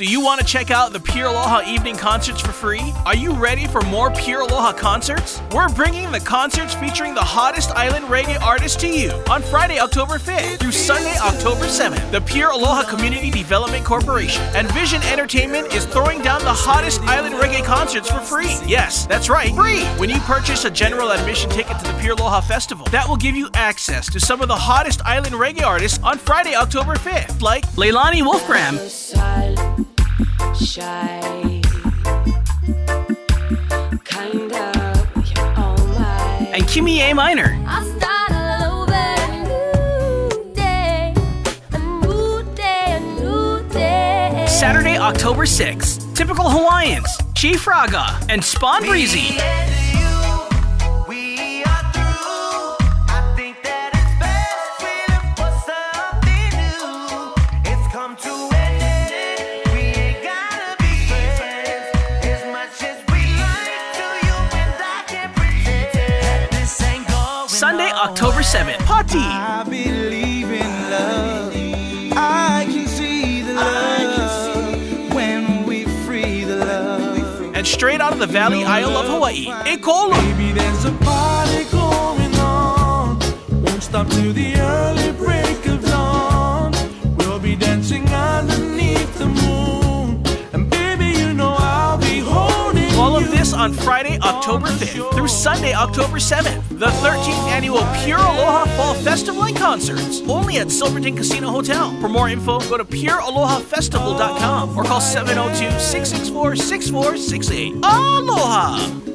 Do you want to check out the Pure Aloha evening concerts for free? Are you ready for more Pure Aloha concerts? We're bringing the concerts featuring the hottest island reggae artists to you on Friday, October 5th through Sunday, October 7th. The Pure Aloha Community Development Corporation and Vizzun Entertainment is throwing down the hottest island reggae concerts for free. Yes, that's right, free! When you purchase a general admission ticket to the Pure Aloha Festival, that will give you access to some of the hottest island reggae artists on Friday, October 5th, like Leilani Wolfgramm. Shy, kind of, oh and Kimie Miner. Saturday, October 6th. Typical Hawaiians, Chief Ragga, and Spawnbreezie. Sunday, October 7th. Pati! I believe in love. I can see the love when we free the love. And straight out of the Valley Isle of Hawaii, Ekolu. On Friday, October 5th through Sunday, October 7th. The 13th annual Pure Aloha Fall Festival and Concerts. Only at Silverton Casino Hotel. For more info, go to purealohafestival.com or call 702 664 6468. Aloha!